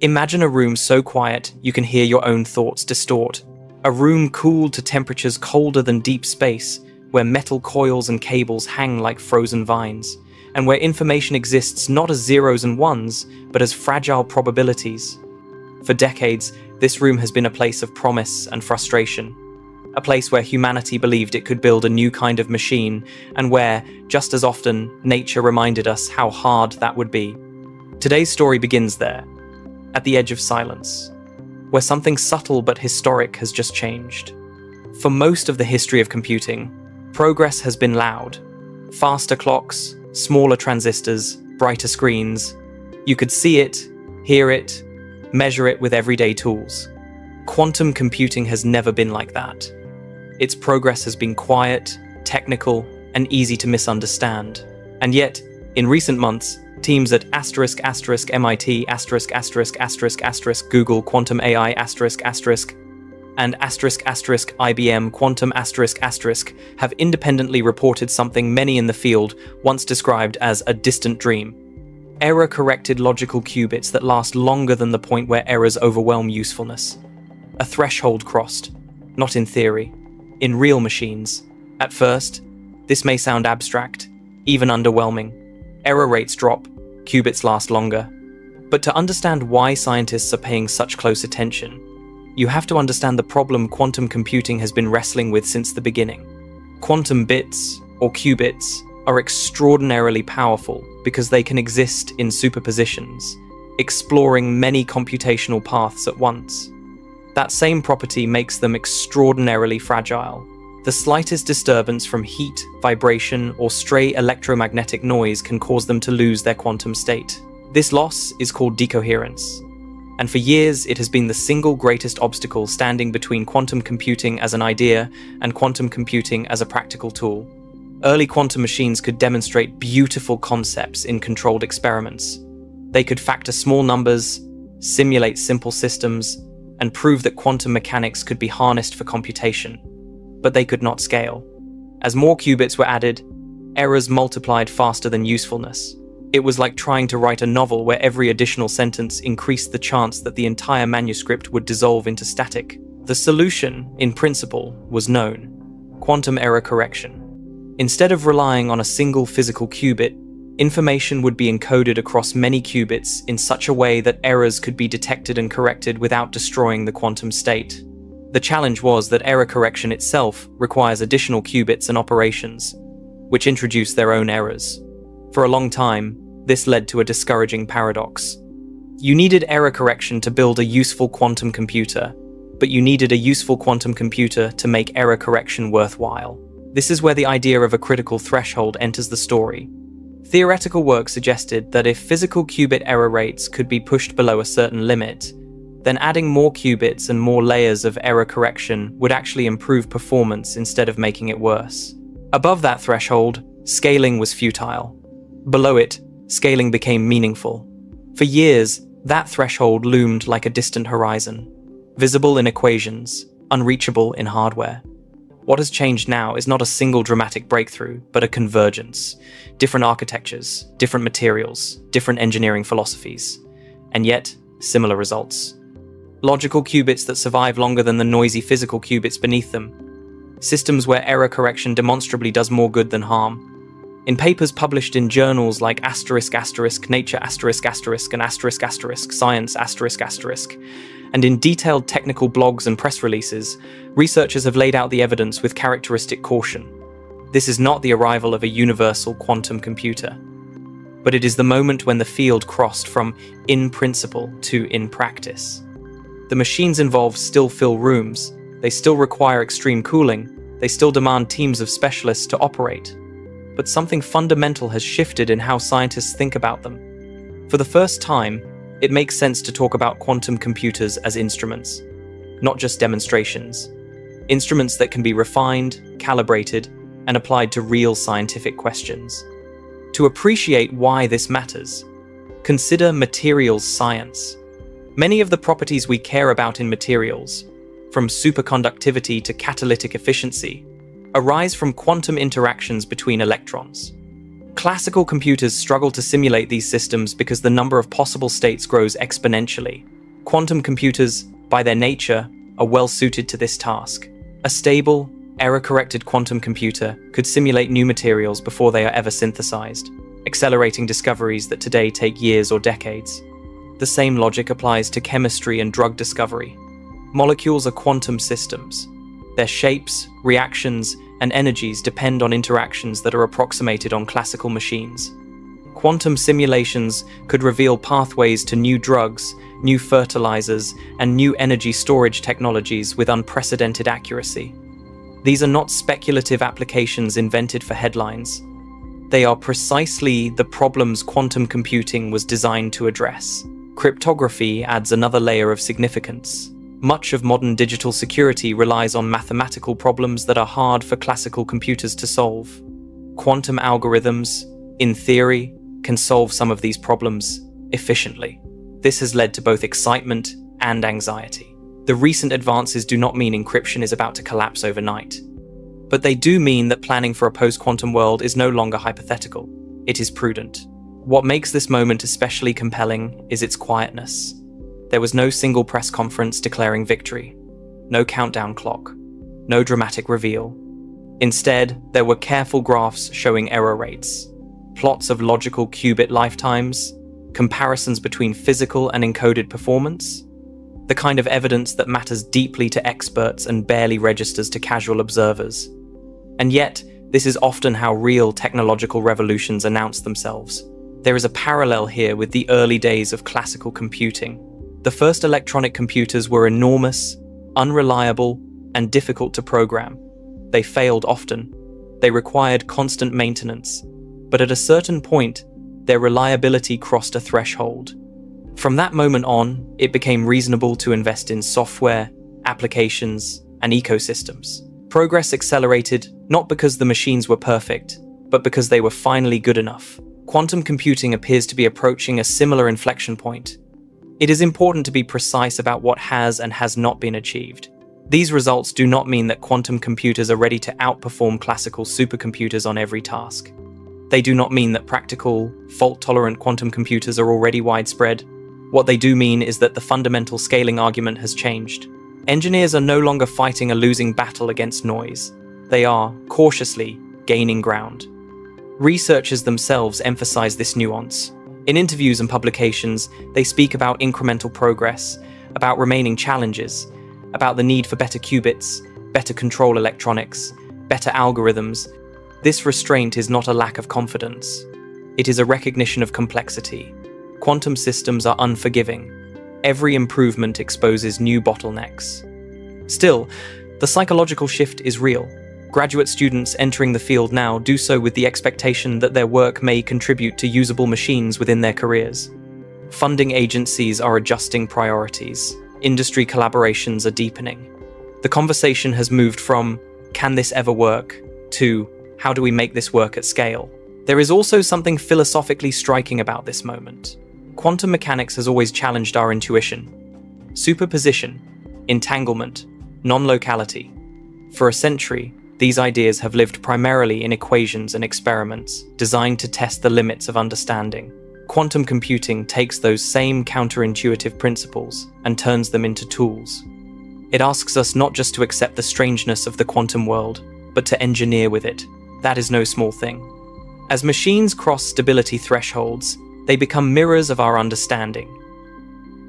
Imagine a room so quiet you can hear your own thoughts distort. A room cooled to temperatures colder than deep space, where metal coils and cables hang like frozen vines, and where information exists not as zeros and ones, but as fragile probabilities. For decades, this room has been a place of promise and frustration, a place where humanity believed it could build a new kind of machine, and where, just as often, nature reminded us how hard that would be. Today's story begins there, at the edge of silence, where something subtle but historic has just changed. For most of the history of computing, progress has been loud. Faster clocks, smaller transistors, brighter screens. You could see it, hear it, measure it with everyday tools. Quantum computing has never been like that. Its progress has been quiet, technical, and easy to misunderstand. And yet, in recent months, teams at asterisk asterisk MIT asterisk asterisk asterisk asterisk Google Quantum AI asterisk asterisk and asterisk asterisk IBM Quantum asterisk asterisk have independently reported something many in the field once described as a distant dream. Error corrected logical qubits that last longer than the point where errors overwhelm usefulness. A threshold crossed, not in theory, in real machines. At first, this may sound abstract, even underwhelming. Error rates drop, qubits last longer. But to understand why scientists are paying such close attention, you have to understand the problem quantum computing has been wrestling with since the beginning. Quantum bits, or qubits, are extraordinarily powerful because they can exist in superpositions, exploring many computational paths at once. That same property makes them extraordinarily fragile. The slightest disturbance from heat, vibration, or stray electromagnetic noise can cause them to lose their quantum state. This loss is called decoherence. And for years, it has been the single greatest obstacle standing between quantum computing as an idea and quantum computing as a practical tool. Early quantum machines could demonstrate beautiful concepts in controlled experiments. They could factor small numbers, simulate simple systems, and prove that quantum mechanics could be harnessed for computation, but they could not scale. As more qubits were added, errors multiplied faster than usefulness. It was like trying to write a novel where every additional sentence increased the chance that the entire manuscript would dissolve into static. The solution, in principle, was known quantum error correction. Instead of relying on a single physical qubit, Information would be encoded across many qubits in such a way that errors could be detected and corrected without destroying the quantum state. The challenge was that error correction itself requires additional qubits and operations, which introduce their own errors. For a long time, this led to a discouraging paradox. You needed error correction to build a useful quantum computer, but you needed a useful quantum computer to make error correction worthwhile. This is where the idea of a critical threshold enters the story, Theoretical work suggested that if physical qubit error rates could be pushed below a certain limit, then adding more qubits and more layers of error correction would actually improve performance instead of making it worse. Above that threshold, scaling was futile. Below it, scaling became meaningful. For years, that threshold loomed like a distant horizon, visible in equations, unreachable in hardware. What has changed now is not a single dramatic breakthrough, but a convergence. Different architectures, different materials, different engineering philosophies, and yet similar results. Logical qubits that survive longer than the noisy physical qubits beneath them. Systems where error correction demonstrably does more good than harm. In papers published in journals like Asterisk Asterisk, Nature Asterisk Asterisk, and Asterisk Asterisk, Science Asterisk Asterisk, and in detailed technical blogs and press releases, researchers have laid out the evidence with characteristic caution. This is not the arrival of a universal quantum computer, but it is the moment when the field crossed from in principle to in practice. The machines involved still fill rooms, they still require extreme cooling, they still demand teams of specialists to operate. But something fundamental has shifted in how scientists think about them. For the first time, it makes sense to talk about quantum computers as instruments, not just demonstrations. Instruments that can be refined, calibrated, and applied to real scientific questions. To appreciate why this matters, consider materials science. Many of the properties we care about in materials, from superconductivity to catalytic efficiency, arise from quantum interactions between electrons. Classical computers struggle to simulate these systems because the number of possible states grows exponentially. Quantum computers, by their nature, are well suited to this task. A stable, error corrected quantum computer could simulate new materials before they are ever synthesized, accelerating discoveries that today take years or decades. The same logic applies to chemistry and drug discovery. Molecules are quantum systems. Their shapes, reactions, and energies depend on interactions that are approximated on classical machines. Quantum simulations could reveal pathways to new drugs, new fertilizers, and new energy storage technologies with unprecedented accuracy. These are not speculative applications invented for headlines. They are precisely the problems quantum computing was designed to address. Cryptography adds another layer of significance. Much of modern digital security relies on mathematical problems that are hard for classical computers to solve. Quantum algorithms, in theory, can solve some of these problems efficiently. This has led to both excitement and anxiety. The recent advances do not mean encryption is about to collapse overnight. But they do mean that planning for a post quantum world is no longer hypothetical, it is prudent. What makes this moment especially compelling is its quietness. There was no single press conference declaring victory, no countdown clock, no dramatic reveal. Instead, there were careful graphs showing error rates, plots of logical qubit lifetimes, comparisons between physical and encoded performance, the kind of evidence that matters deeply to experts and barely registers to casual observers. And yet, this is often how real technological revolutions announce themselves. There is a parallel here with the early days of classical computing. The first electronic computers were enormous, unreliable, and difficult to program. They failed often. They required constant maintenance. But at a certain point, their reliability crossed a threshold. From that moment on, it became reasonable to invest in software, applications, and ecosystems. Progress accelerated not because the machines were perfect, but because they were finally good enough. Quantum computing appears to be approaching a similar inflection point. It is important to be precise about what has and has not been achieved. These results do not mean that quantum computers are ready to outperform classical supercomputers on every task. They do not mean that practical, fault tolerant quantum computers are already widespread. What they do mean is that the fundamental scaling argument has changed. Engineers are no longer fighting a losing battle against noise. They are, cautiously, gaining ground. Researchers themselves emphasize this nuance. In interviews and publications, they speak about incremental progress, about remaining challenges, about the need for better qubits, better control electronics, better algorithms, this restraint is not a lack of confidence. It is a recognition of complexity. Quantum systems are unforgiving. Every improvement exposes new bottlenecks. Still, the psychological shift is real. Graduate students entering the field now do so with the expectation that their work may contribute to usable machines within their careers. Funding agencies are adjusting priorities. Industry collaborations are deepening. The conversation has moved from, can this ever work, to, how do we make this work at scale? There is also something philosophically striking about this moment. Quantum mechanics has always challenged our intuition. Superposition, entanglement, non locality. For a century, these ideas have lived primarily in equations and experiments designed to test the limits of understanding. Quantum computing takes those same counterintuitive principles and turns them into tools. It asks us not just to accept the strangeness of the quantum world, but to engineer with it, that is no small thing. As machines cross stability thresholds, they become mirrors of our understanding.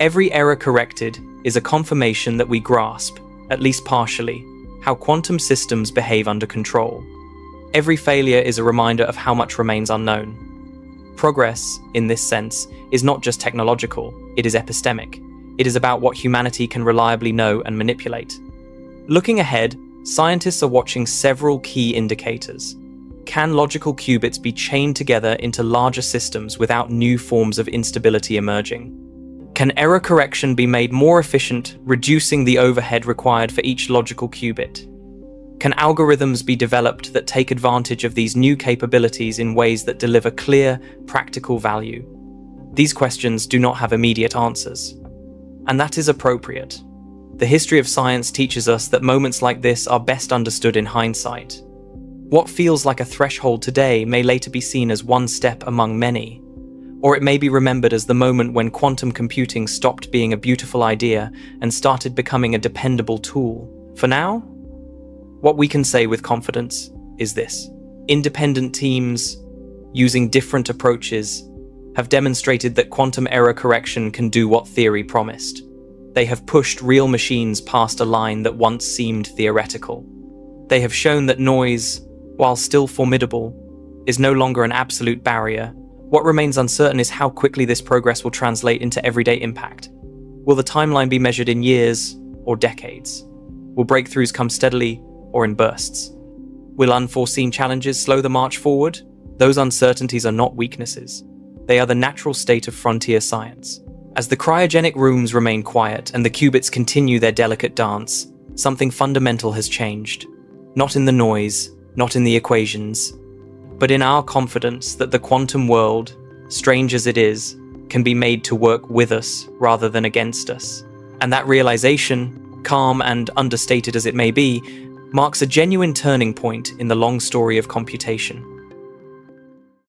Every error corrected is a confirmation that we grasp, at least partially, how quantum systems behave under control. Every failure is a reminder of how much remains unknown. Progress, in this sense, is not just technological, it is epistemic. It is about what humanity can reliably know and manipulate. Looking ahead, scientists are watching several key indicators. Can logical qubits be chained together into larger systems without new forms of instability emerging? Can error correction be made more efficient, reducing the overhead required for each logical qubit? Can algorithms be developed that take advantage of these new capabilities in ways that deliver clear, practical value? These questions do not have immediate answers. And that is appropriate. The history of science teaches us that moments like this are best understood in hindsight. What feels like a threshold today may later be seen as one step among many, or it may be remembered as the moment when quantum computing stopped being a beautiful idea and started becoming a dependable tool. For now, what we can say with confidence is this independent teams, using different approaches, have demonstrated that quantum error correction can do what theory promised. They have pushed real machines past a line that once seemed theoretical. They have shown that noise, while still formidable, is no longer an absolute barrier. What remains uncertain is how quickly this progress will translate into everyday impact. Will the timeline be measured in years or decades? Will breakthroughs come steadily or in bursts? Will unforeseen challenges slow the march forward? Those uncertainties are not weaknesses. They are the natural state of frontier science. As the cryogenic rooms remain quiet and the qubits continue their delicate dance, something fundamental has changed. Not in the noise, not in the equations, but in our confidence that the quantum world, strange as it is, can be made to work with us rather than against us. And that realization, calm and understated as it may be, marks a genuine turning point in the long story of computation.